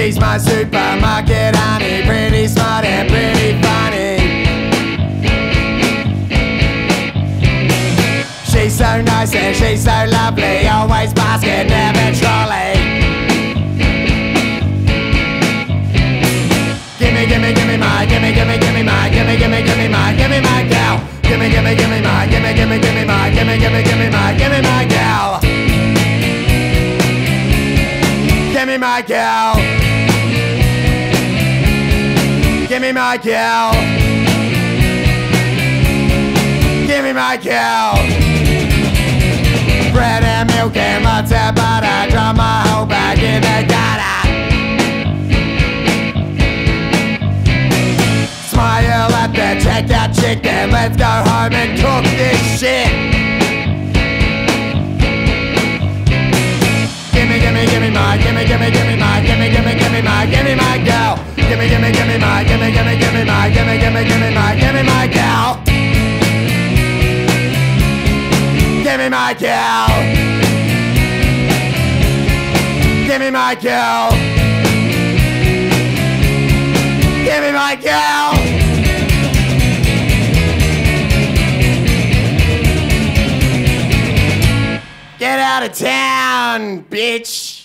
She's my supermarket honey, pretty smart and pretty funny. She's so nice and she's so lovely, always basket, never trolley. Gimme, gimme, gimme my, gimme, gimme, gimme my, gimme, gimme, gimme my, gimme my gal. Gimme, gimme, gimme my, gimme, gimme, gimme my, gimme, gimme, gimme my, gimme my gal. Gimme my gal. Gimme my gal. Gimme my gal. Bread and milk and lots of butter. Drop my whole bag in the gutter. Smile at the checkout chicken. Let's go home and cook this shit. Gimme, gimme, gimme my, gimme, gimme gimme, Gimme, gimme, gimme my, gimme, gimme, gimme my, gimme, gimme, gimme my, gimme my gal. Gimme my gal. Gimme my gal. Gimme my gal. Get out of town, bitch.